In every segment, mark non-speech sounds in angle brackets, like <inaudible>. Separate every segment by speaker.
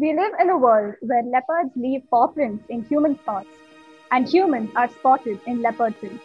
Speaker 1: We live in a world where leopards leave paw prints in human spots, and humans are spotted in leopard prints.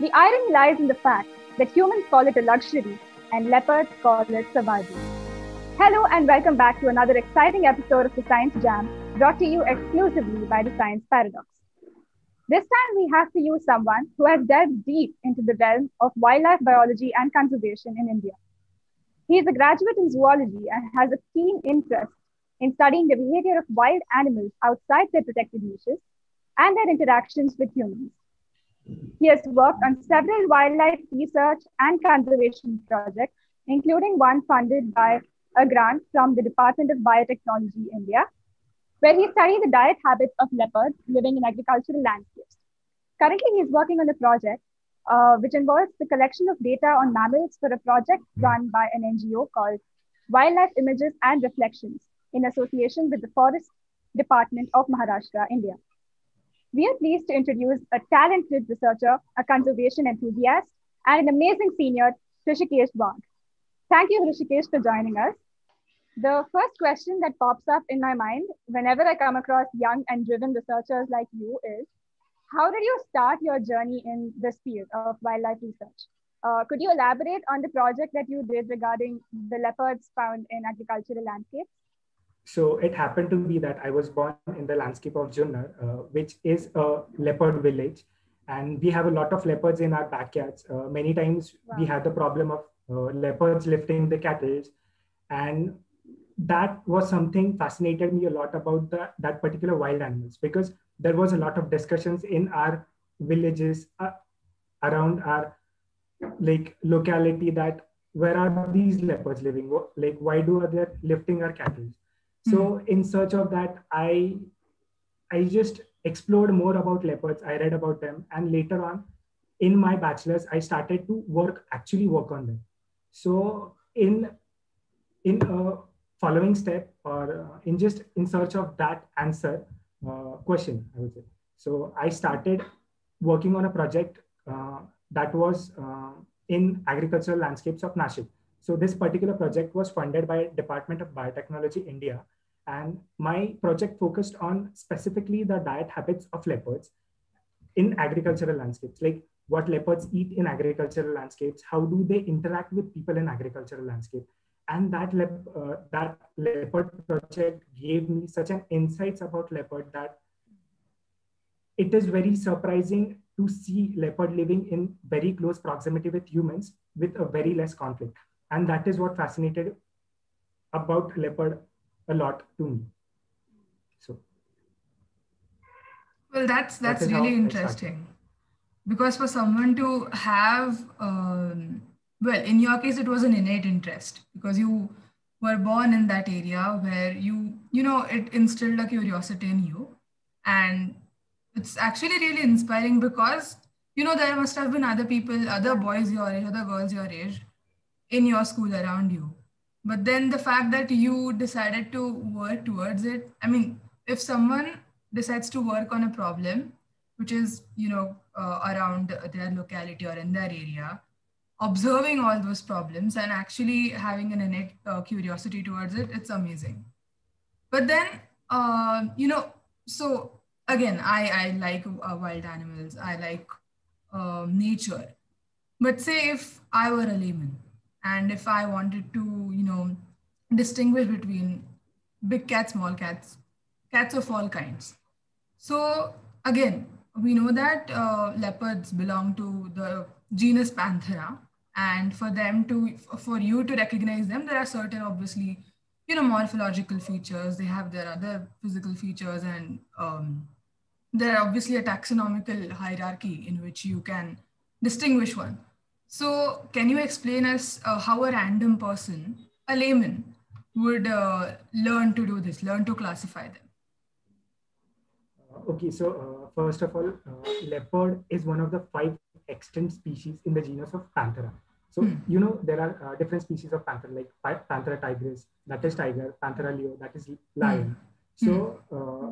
Speaker 1: The irony lies in the fact that humans call it a luxury and leopards call it survival. Hello, and welcome back to another exciting episode of the Science Jam, brought to you exclusively by the Science Paradox. This time, we have to use someone who has delved deep into the realm of wildlife biology and conservation in India. He is a graduate in zoology and has a keen interest in studying the behavior of wild animals outside their protected niches and their interactions with humans. He has worked on several wildlife research and conservation projects, including one funded by a grant from the Department of Biotechnology, India, where he studied the diet habits of leopards living in agricultural landscapes. Currently, he is working on a project uh, which involves the collection of data on mammals for a project run by an NGO called Wildlife Images and Reflections in association with the Forest Department of Maharashtra, India. We are pleased to introduce a talented researcher, a conservation enthusiast, and an amazing senior, Hrishikesh Wagh. Thank you, Hrishikesh, for joining us. The first question that pops up in my mind whenever I come across young and driven researchers like you is how did you start your journey in this field of wildlife research? Uh, could you elaborate on the project that you did regarding the leopards found in agricultural landscapes?
Speaker 2: So it happened to be that I was born in the landscape of Junnar, uh, which is a leopard village. And we have a lot of leopards in our backyards. Uh, many times wow. we had the problem of uh, leopards lifting the cattle. And that was something fascinated me a lot about the, that particular wild animals because there was a lot of discussions in our villages uh, around our like locality that where are these leopards living like why do they lifting our cattle so mm-hmm. in search of that i i just explored more about leopards i read about them and later on in my bachelor's i started to work actually work on them so in in a following step or uh, in just in search of that answer uh, question, I would say. So I started working on a project uh, that was uh, in agricultural landscapes of Nashik. So this particular project was funded by Department of Biotechnology India. And my project focused on specifically the diet habits of leopards in agricultural landscapes, like what leopards eat in agricultural landscapes, how do they interact with people in agricultural landscape, and that lep- uh, that leopard project gave me such an insights about leopard that it is very surprising to see leopard living in very close proximity with humans with a very less conflict and that is what fascinated about leopard a lot to me. So
Speaker 3: well that's that's that really interesting. Because for someone to have um, well in your case it was an innate interest because you were born in that area where you you know it instilled a curiosity in you. And it's actually really inspiring because you know there must have been other people other boys your age other girls your age in your school around you but then the fact that you decided to work towards it i mean if someone decides to work on a problem which is you know uh, around their locality or in their area observing all those problems and actually having an innate uh, curiosity towards it, it's amazing. But then, uh, you know, so again, I, I like uh, wild animals, I like um, nature. But say if I were a layman and if I wanted to, you know, distinguish between big cats, small cats, cats of all kinds. So again, we know that uh, leopards belong to the genus Panthera, and for them to for you to recognize them there are certain obviously you know morphological features. They have their other physical features and um, there are obviously a taxonomical hierarchy in which you can distinguish one so can you explain us uh, how a random person a layman would uh, learn to do this learn to classify them
Speaker 2: uh, okay so uh, first of all uh, leopard is one of the five extant species in the genus of Panthera. So, mm. you know, there are uh, different species of panther, like Panthera tigris, that is tiger, Panthera leo, that is lion. Mm. So, uh,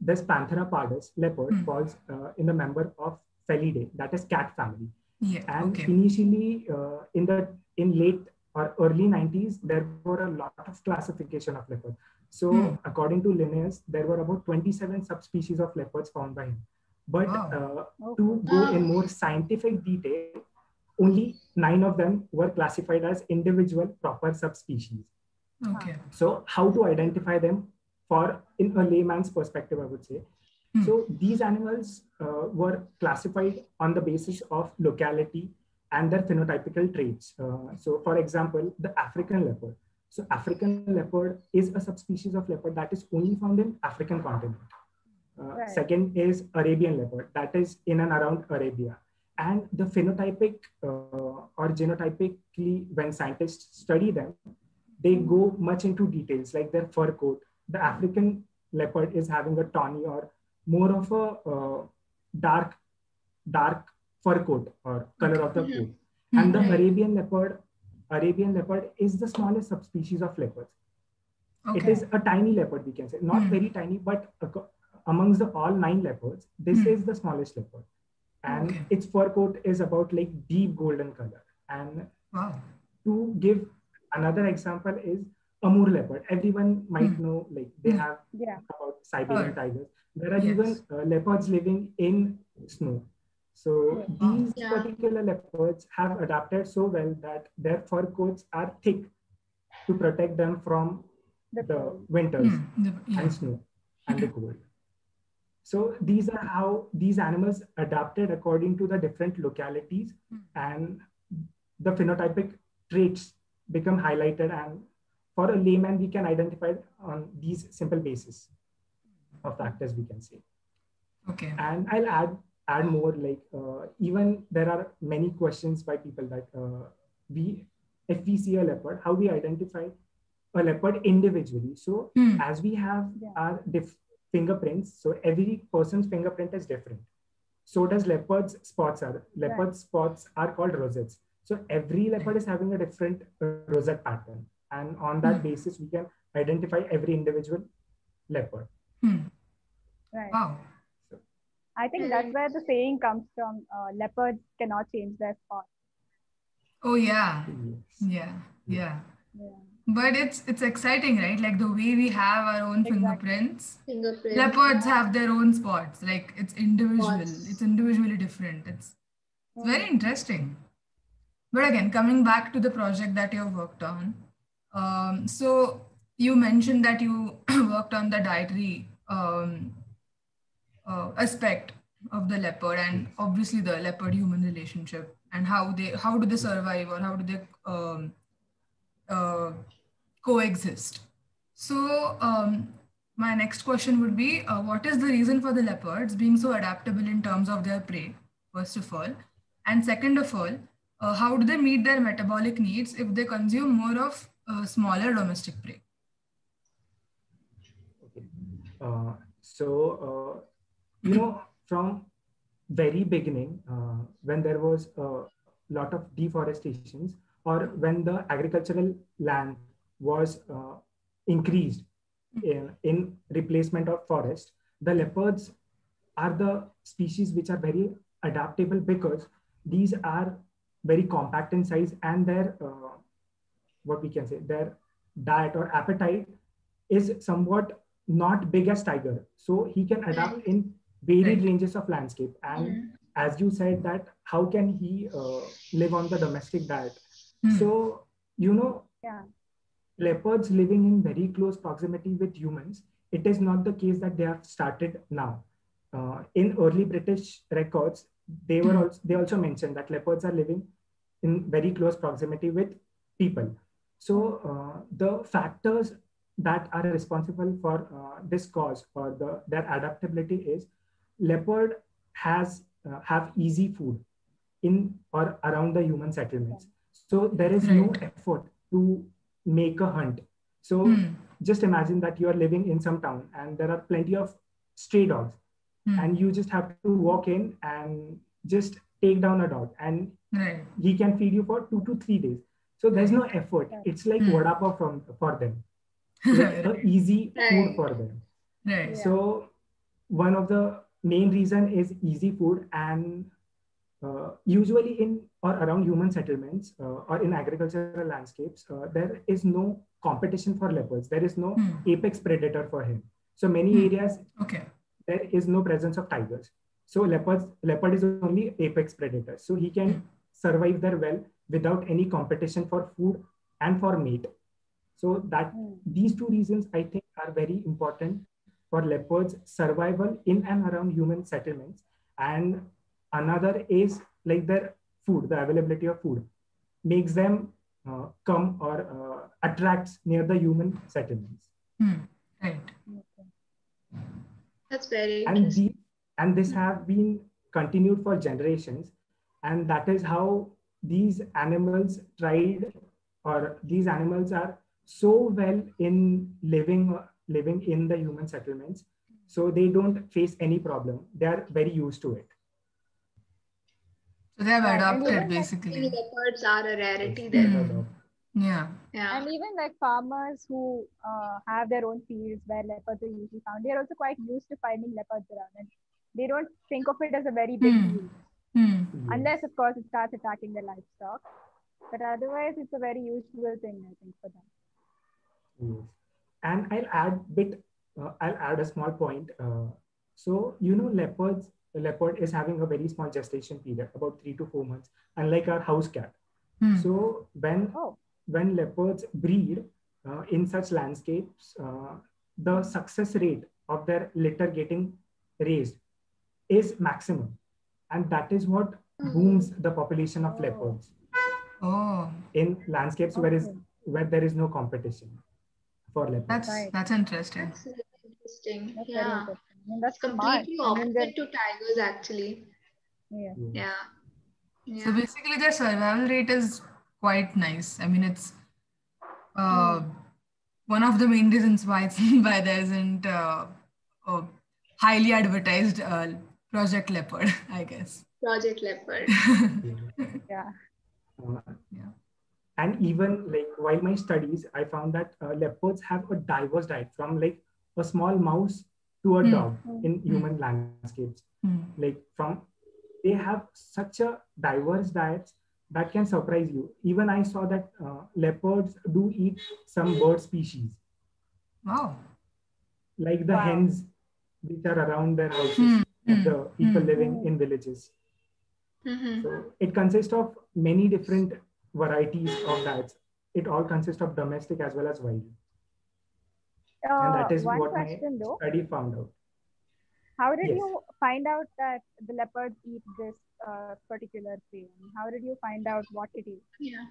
Speaker 2: this Panthera pardus, leopard, mm. falls uh, in the member of Felidae, that is cat family.
Speaker 3: Yeah,
Speaker 2: and
Speaker 3: okay.
Speaker 2: initially, uh, in the in late or early 90s, there were a lot of classification of leopards. So, hmm. according to Linnaeus, there were about 27 subspecies of leopards found by him. But wow. uh, to go in more scientific detail, only nine of them were classified as individual proper subspecies.
Speaker 3: Okay.
Speaker 2: So, how to identify them for in a layman's perspective, I would say. Hmm. So, these animals uh, were classified on the basis of locality and their phenotypical traits. Uh, so, for example, the African leopard. So, African leopard is a subspecies of leopard that is only found in African continent. Uh, right. Second is Arabian leopard, that is in and around Arabia. And the phenotypic uh, or genotypically, when scientists study them, they go much into details like their fur coat. The African leopard is having a tawny or more of a uh, dark, dark fur coat or color of the coat. And the right. Arabian leopard, Arabian leopard is the smallest subspecies of leopards. Okay. It is a tiny leopard, we can say, not mm. very tiny, but amongst the all nine leopards, this mm. is the smallest leopard. And okay. its fur coat is about like deep golden color. And
Speaker 3: wow.
Speaker 2: to give another example is Amur leopard. Everyone might mm. know, like they mm. have
Speaker 1: yeah.
Speaker 2: about Siberian tigers. There are yes. even uh, leopards living in snow. So these yeah. particular leopards have adapted so well that their fur coats are thick to protect them from the, the winters mm. the, yeah. and snow and the cold. So these are how these animals adapted according to the different localities mm. and the phenotypic traits become highlighted and for a layman, we can identify on these simple basis of factors we can say.
Speaker 3: Okay.
Speaker 2: And I'll add add more like uh, even there are many questions by people that uh, we if we see a leopard, how we identify a leopard individually. So hmm. as we have yeah. our diff- fingerprints, so every person's fingerprint is different. So does leopard's spots are. Leopard right. spots are called rosettes. So every leopard is having a different uh, rosette pattern. And on that hmm. basis, we can identify every individual leopard.
Speaker 3: Hmm.
Speaker 1: Right.
Speaker 3: Wow.
Speaker 1: I think that's where the saying comes from uh, leopards cannot change their spots.
Speaker 3: Oh, yeah. Yes. Yeah. Yeah. Yeah but it's it's exciting right like the way we have our own exactly. fingerprints
Speaker 4: fingerprints
Speaker 3: leopards yeah. have their own spots like it's individual spots. it's individually different it's, it's very interesting but again coming back to the project that you have worked on um, so you mentioned that you <clears throat> worked on the dietary um, uh, aspect of the leopard and obviously the leopard human relationship and how they how do they survive or how do they um, uh, coexist. So um, my next question would be, uh, what is the reason for the leopards being so adaptable in terms of their prey, first of all? And second of all, uh, how do they meet their metabolic needs if they consume more of uh, smaller domestic prey?
Speaker 2: Okay. Uh, so, uh, you know, from very beginning, uh, when there was a lot of deforestations or when the agricultural land was uh, increased in, in replacement of forest, the leopards are the species which are very adaptable because these are very compact in size and their uh, what we can say their diet or appetite is somewhat not big as tiger. So he can adapt in varied ranges of landscape. And as you said that how can he uh, live on the domestic diet? Mm. so you know
Speaker 1: yeah.
Speaker 2: leopards living in very close proximity with humans, it is not the case that they have started now. Uh, in early British records, they were also, they also mentioned that leopards are living in very close proximity with people. So uh, the factors that are responsible for uh, this cause or the, their adaptability is leopard has uh, have easy food in or around the human settlements. So there is no effort to make a hunt. So mm. just imagine that you are living in some town and there are plenty of stray dogs, mm. and you just have to walk in and just take down a dog, and
Speaker 3: right.
Speaker 2: he can feed you for two to three days. So there's no effort. It's like mm. vada pav from for them. <laughs> Like easy food for them.
Speaker 3: Right.
Speaker 2: So one of the main reason is easy food and uh, usually in or around human settlements uh, or in agricultural landscapes, uh, there is no competition for leopards. There is no hmm. apex predator for him. So many hmm. areas,
Speaker 3: okay.
Speaker 2: there is no presence of tigers. So leopards, leopard is only apex predator. So he can hmm. survive there well without any competition for food and for meat. So that hmm. these two reasons I think are very important for leopards survival in and around human settlements. And another is like their food, the availability of food makes them uh, come or uh, attracts near the human settlements.
Speaker 3: Hmm. Right.
Speaker 4: That's very
Speaker 2: and the, and this have been continued for generations, and that is how these animals tried, or these animals are so well in living living in the human settlements, so they don't face any problem. They are very used to it.
Speaker 3: So they have adopted basically.
Speaker 4: Leopards are a rarity there.
Speaker 3: Mm. Yeah.
Speaker 4: Yeah.
Speaker 1: And even like farmers who uh, have their own fields where leopards are usually found, they're also quite used to finding leopards around. And they don't think of it as a very big mm. deal.
Speaker 3: Mm.
Speaker 1: Unless, of course, it starts attacking the livestock. But otherwise, it's a very usual thing, I think, for them.
Speaker 2: Yes. And I'll add bit. Uh, I'll add a small point. Uh, so you know, leopards. The leopard is having a very small gestation period, about three to four months, unlike our house cat. Mm. So when oh when leopards breed uh, in such landscapes, uh, the success rate of their litter getting raised is maximum. And that is what mm-hmm. booms the population of leopards
Speaker 3: oh.
Speaker 2: in landscapes okay. where, is, where there is no competition for leopards.
Speaker 3: That's, right. that's interesting.
Speaker 4: That's interesting. That's yeah. Interesting. I mean, that's completely smart. opposite I mean, to tigers, actually.
Speaker 1: Yeah.
Speaker 4: yeah. Yeah.
Speaker 3: So basically, their survival rate is quite nice. I mean, it's uh, mm. one of the main reasons why it's <laughs> why there isn't uh, a highly advertised uh, Project Leopard, <laughs> I guess.
Speaker 4: Project Leopard. <laughs>
Speaker 1: yeah.
Speaker 2: Uh, yeah. And even like while my studies, I found that uh, leopards have a diverse diet from like a small mouse to a mm. dog in hmm. human mm. landscapes.
Speaker 3: Mm.
Speaker 2: Like from they have such a diverse diets that can surprise you. Even I saw that uh, leopards do eat some bird species.
Speaker 3: Wow.
Speaker 2: Like the wow. hens which are around their houses, the people mm. living in villages.
Speaker 4: Mm-hmm.
Speaker 2: So it consists of many different varieties of diets. It all consists of domestic as well as wild.
Speaker 1: Uh, and that is what my though.
Speaker 2: study found out.
Speaker 1: How did yes. you find out that the leopards eat this uh, particular thing? How did you find out what it is?
Speaker 4: Yeah.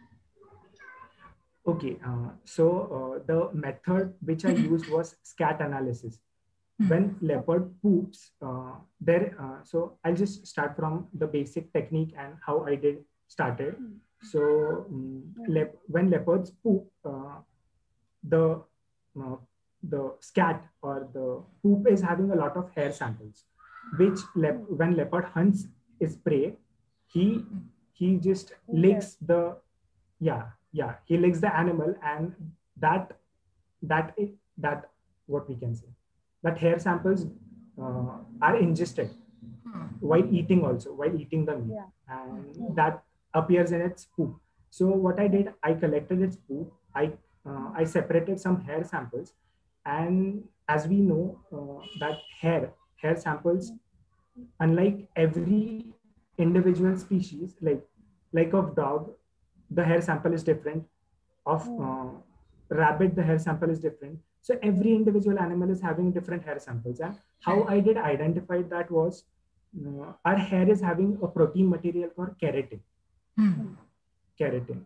Speaker 2: Okay, uh, so uh, the method which I used was scat analysis. Hmm. When leopard poops, uh, there. Uh, so I'll just start from the basic technique and how I did started. Hmm. So um, when leopards poop, uh, the the scat or the poop is having a lot of hair samples, which le- when leopard hunts its prey, he he just licks the yeah yeah he licks the animal and that that that what we can say that hair samples uh, are ingested hmm. while eating also while eating the meat
Speaker 1: yeah.
Speaker 2: and that appears in its poop so what i did i collected its poop i uh, i separated some hair samples and as we know uh, that hair hair samples unlike every individual species like like of dog the hair sample is different of hmm. uh, rabbit the hair sample is different so every individual animal is having different hair samples and how i did identify that was uh, our hair is having a protein material called keratin
Speaker 3: mm.
Speaker 2: keratin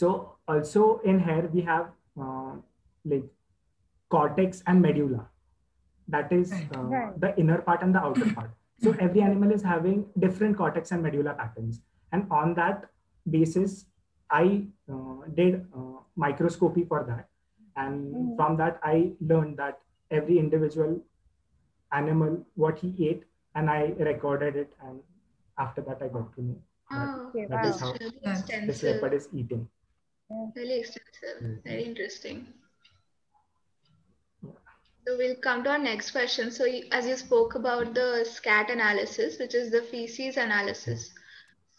Speaker 2: so also in hair we have uh, like cortex and medulla. That is uh, right. the inner part and the outer part. <clears throat> So every animal is having different cortex and medulla patterns. And on that basis, I uh, did uh, microscopy for that. And mm. from that, I learned that every individual animal, what he ate, and I recorded it. And after that, I got to know
Speaker 4: oh,
Speaker 2: that, that wow. is how really this leopard is eating.
Speaker 4: Really extensive. Mm-hmm. Very interesting. So we'll come to our next question. So as you spoke about the SCAT analysis, which is the feces analysis.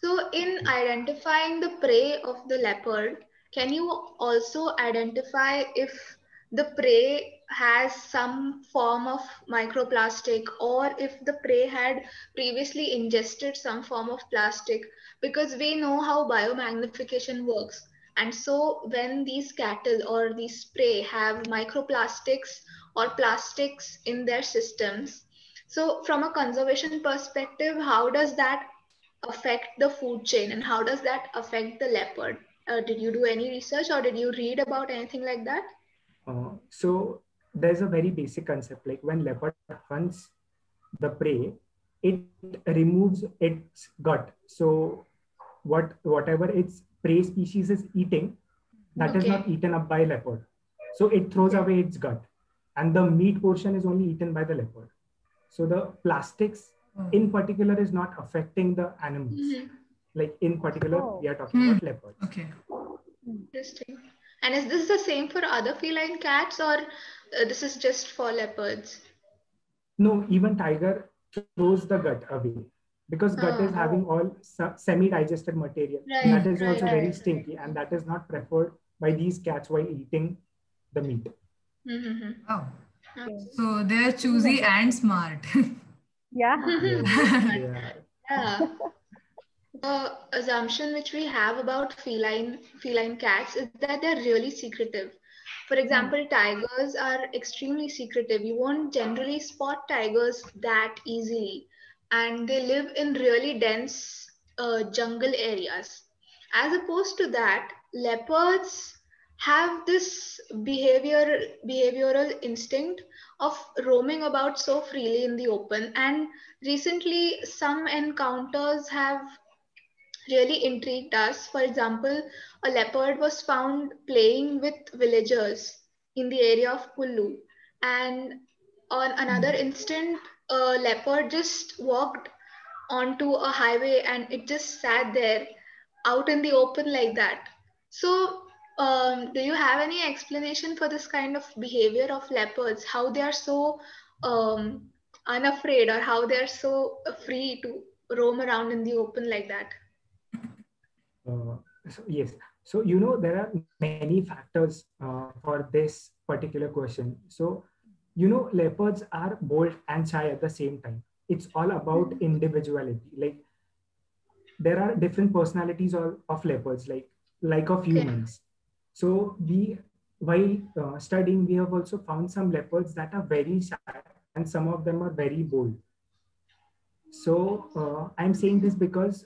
Speaker 4: So in identifying the prey of the leopard, can you also identify if the prey has some form of microplastic or if the prey had previously ingested some form of plastic? Because we know how biomagnification works. And so when these cattle or these prey have microplastics or plastics in their systems so from a conservation perspective how does that affect the food chain and how does that affect the leopard uh, did you do any research or did you read about anything like that?
Speaker 2: Uh, so there's a very basic concept like when leopard hunts the prey it removes its gut. So what whatever its prey species is eating that okay. is not eaten up by leopard. So it throws away its gut. And the meat portion is only eaten by the leopard. So the plastics oh. in particular is not affecting the animals. Mm-hmm. Like in particular oh. we are talking mm. about leopards
Speaker 3: okay
Speaker 4: interesting and is this the same for other feline cats or uh, this is just for leopards?
Speaker 2: No, even tiger throws the gut away because gut oh, is having all semi-digested material. Right, that is right, also right, very stinky and that is not preferred by these cats while eating the meat.
Speaker 3: Mm-hmm. Oh, okay. so they're choosy and smart. <laughs> <laughs>
Speaker 1: yeah.
Speaker 4: yeah. yeah the assumption which we have about feline feline cats is that they're really secretive. For hmm. example, tigers are extremely secretive. You won't generally spot tigers that easily, and they live in really dense uh, jungle areas. As opposed to that, leopards have this behavior behavioral instinct of roaming about so freely in the open and recently some encounters have really intrigued us. For example, a leopard was found playing with villagers in the area of Kullu. And on another hmm. instant, a leopard just walked onto a highway and it just sat there out in the open like that. So, um, do you have any explanation for this kind of behavior of leopards? How they are so um, unafraid or how they are so free to roam around in the open like that?
Speaker 2: Uh, so yes, so you know there are many factors uh, for this particular question. So you know leopards are bold and shy at the same time. It's all about individuality. Like there are different personalities of, of leopards, like like of humans. So we while uh, studying, we have also found some leopards that are very shy and some of them are very bold. So uh, I'm saying this because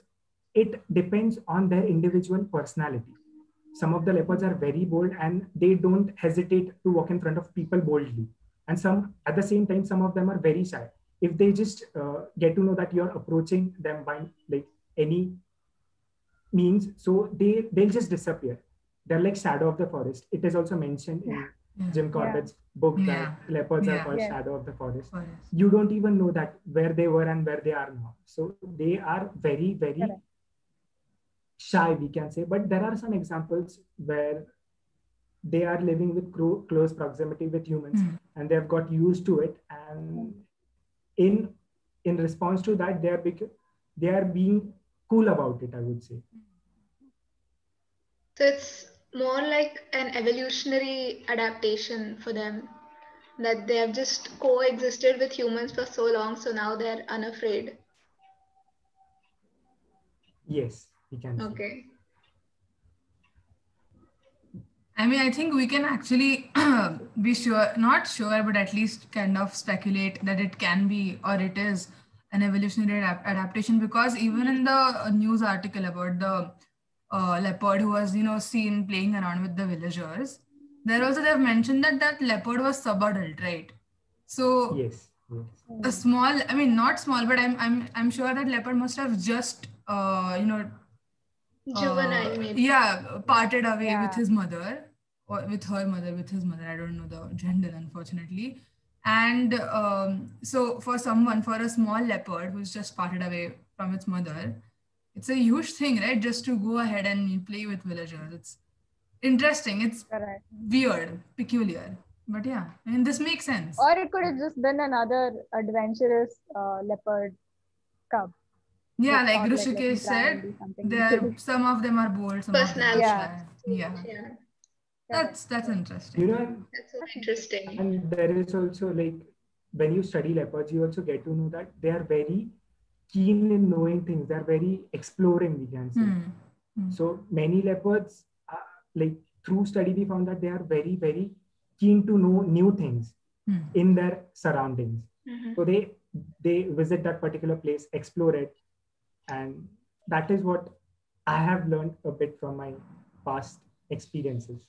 Speaker 2: it depends on their individual personality. Some of the leopards are very bold and they don't hesitate to walk in front of people boldly. And some, at the same time, some of them are very shy. If they just uh, get to know that you're approaching them by like any means, so they they'll just disappear. They're like shadow of the forest. It is also mentioned in Jim Corbett's yeah. book that leopards yeah. are called shadow of the forest. forest. You don't even know that where they were and where they are now. So they are very, very Correct shy, we can say, but there are some examples where they are living with close proximity with humans mm. and they have got used to it. And in in response to that they are bec- they are being cool about it i would say.
Speaker 4: So it's more like an evolutionary adaptation for them that they have just coexisted with humans for so long so now they're unafraid.
Speaker 2: Yes we can
Speaker 4: okay
Speaker 3: I mean, I think we can actually <clears throat> be sure, not sure, but at least kind of speculate that it can be or it is an evolutionary adap- adaptation because even in the news article about the uh, leopard who was, you know, seen playing around with the villagers, there also they've mentioned that that leopard was subadult, right? So
Speaker 2: yes,
Speaker 3: yes. a small, I mean, not small, but I'm I'm I'm sure that leopard must have just, uh, you know,
Speaker 4: juvenile uh, maybe.
Speaker 3: yeah parted away yeah. with his mother or with her mother with his mother. I don't know the gender unfortunately. And um, so for someone for a small leopard who's just parted away from its mother it's a huge thing right? Just to go ahead and play with villagers. It's interesting. It's Correct. weird peculiar. But yeah i mean this makes sense.
Speaker 1: Or it could have just been another adventurous uh, leopard cub
Speaker 3: Yeah, like Hrishikesh said, there some of them are bold, some
Speaker 4: Personality.
Speaker 3: yeah. yeah. yeah. That's that's interesting.
Speaker 2: You
Speaker 4: know, that's so interesting.
Speaker 2: And there is also like when you study leopards, you also get to know that they are very keen in knowing things. They're very exploring, we can say. Mm. So many leopards, uh, like through study, we found that they are very, very keen to know new things mm. in their surroundings. Mm-hmm. So they they visit that particular place, explore it, and that is what I have learned a bit from my past experiences.